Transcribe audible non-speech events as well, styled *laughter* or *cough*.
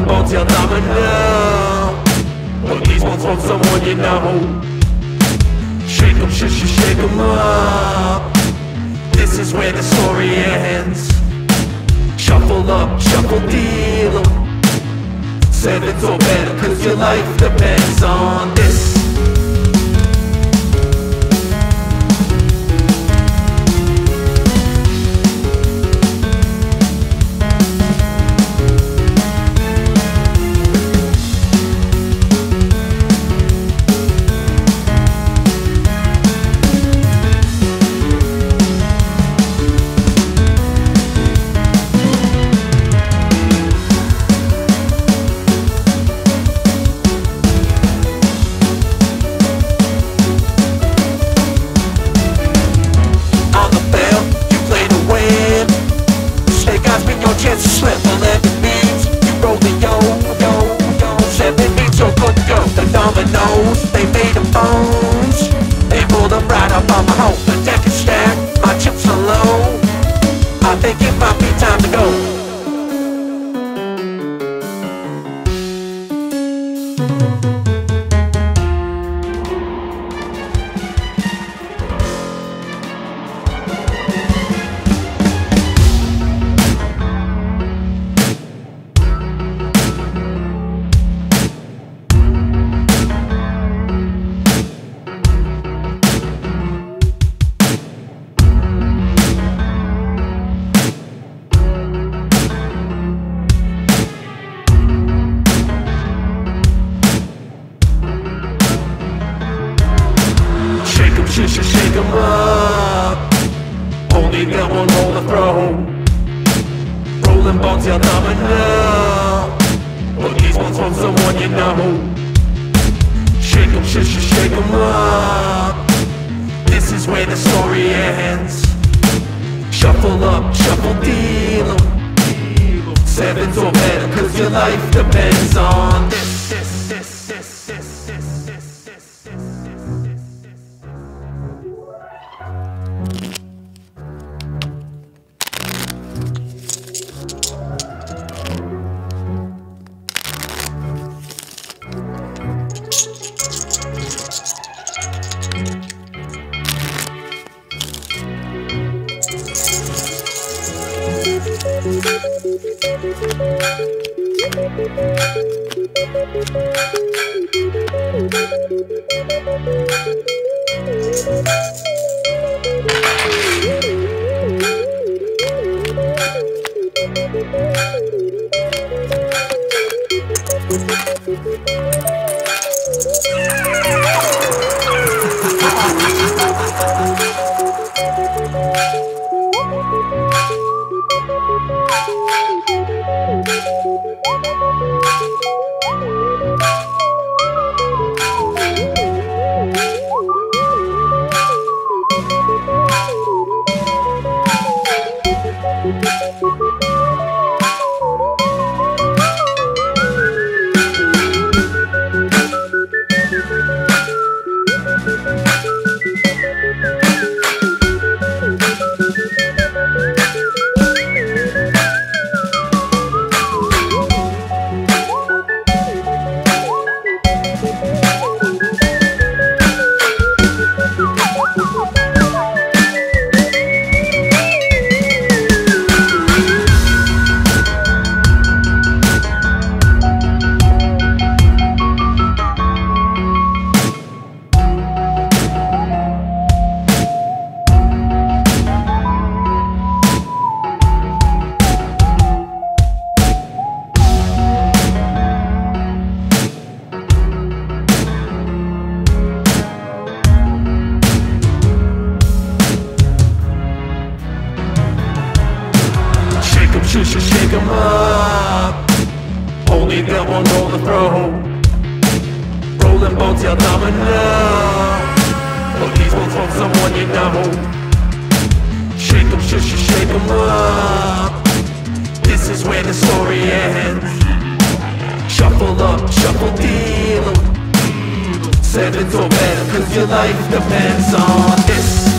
Rolling bones, you'll domino. But these ones want someone you know. Shake 'em, shush, you shake 'em up. This is where the story ends. Shuffle up, shuffle deal. Sevens or better, cause your life depends on this. Up on my home. You shake 'em up. Only got one roll to throw. Rolling bones, you'll domino. But these ones want someone you know. Shake 'em, shush, you shake 'em up. This is where the story ends. Shuffle up, shuffle deal. Sevens or better, cause your life depends on this, Shake *laughs* 'em up. Only got one roll to throw. Rolling bones, you'll domino. But these ones want someone you know. Shake 'em, shush, shake 'em up. This is where the story ends. Shuffle up, shuffle deal. Sevens or better, cause your life depends on this.